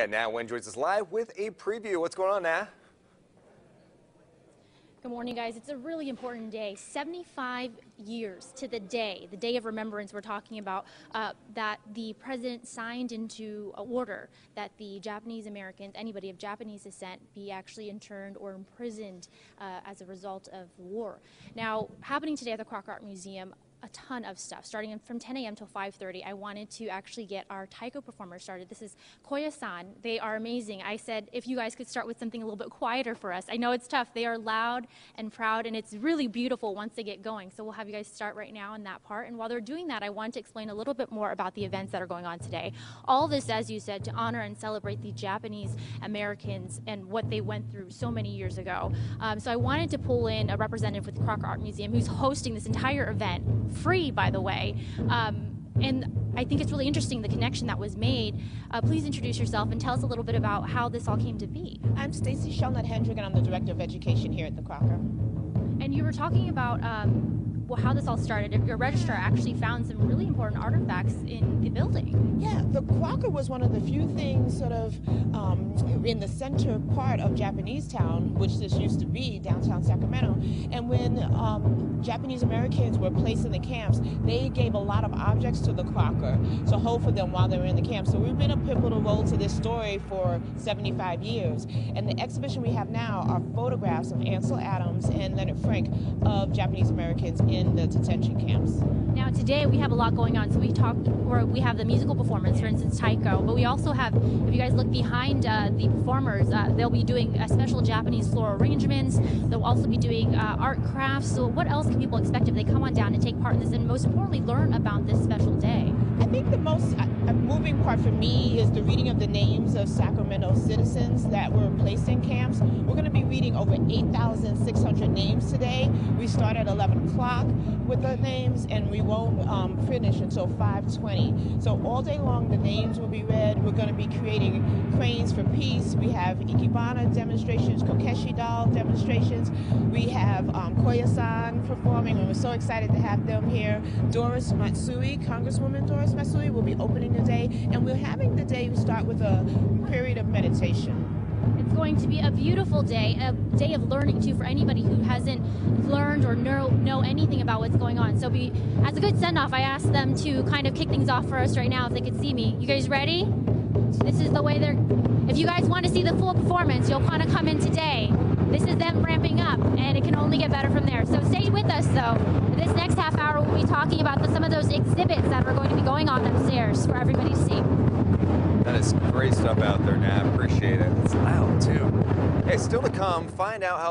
And now Wen joins us live with a preview. What's going on now? Good morning, guys. It's a really important day. 75 years to the day, the day of remembrance we're talking about, uh, that the president signed into order that the Japanese Americans, anybody of Japanese descent, be actually interned or imprisoned uh, as a result of war. Now, happening today at the Crocker Art Museum, a ton of stuff. Starting from 10 a.m. till 5.30 i wanted to actually get our taiko performers started. This is koya-san. They are amazing. I said if you guys could start with something a little bit quieter for us. I know it's tough. They are loud and proud and it's really beautiful once they get going. So we'll have you guys start right now in that part. And while they're doing that i want to explain a little bit more about the events that are going on today. All this as you said to honor and celebrate the japanese americans and what they went through so many years ago. Um, so i wanted to pull in a representative with the crocker art museum who's hosting this entire event free, by the way. Um, and I think it's really interesting the connection that was made. Uh, please introduce yourself and tell us a little bit about how this all came to be. I'm Stacy Shelnut Hendrick, and I'm the Director of Education here at the Crocker. And you were talking about um, well, how this all started. If your registrar actually found some really important artifacts in the building. Yeah, the Crocker was one of the few things sort of um, in the center part of Japanese Town, which this used to be, downtown Sacramento. And when um, Japanese Americans were placed in the camps, they gave a lot of objects to the Crocker to hold for them while they were in the camp. So we've been a pivotal role to this story for 75 years. And the exhibition we have now are photographs of Ansel Adams and Leonard Frank of Japanese Americans in the detention camps. Now today we have a lot going on. So we talked, or we have the musical performance, for instance, Taiko, but we also have, if you guys look behind uh, the performers, uh, they'll be doing a special Japanese floral arrangements. They'll also be doing uh, art crafts. So what else can people expect if they come on down and take part in this and most importantly learn about this special day? I think the most uh, part for me is the reading of the names of Sacramento citizens that were placed in camps. We're going to be reading over 8,600 names today. We start at 11 o'clock with the names and we won't um, finish until 5.20. So all day long the names will be read. We're going to be creating cranes for peace. We have Ikebana demonstrations, Kokeshi doll demonstrations. We have um, Koya-san performing and we're so excited to have them here. Doris Matsui, Congresswoman Doris Matsui will be opening the day, and we're having the day start with a period of meditation. It's going to be a beautiful day, a day of learning too for anybody who hasn't learned or know, know anything about what's going on. So we, as a good send-off, I asked them to kind of kick things off for us right now if they could see me. You guys ready? This is the way they're, if you guys want to see the full performance, you'll want to come in today. This is them ramping up, and it can only get better from there. So stay with us, though. This next half hour, we'll be talking about the, some of those exhibits that are going to be going on upstairs for everybody to see. That is great stuff out there, Nha. Appreciate it. It's loud, too. Hey, still to come, find out how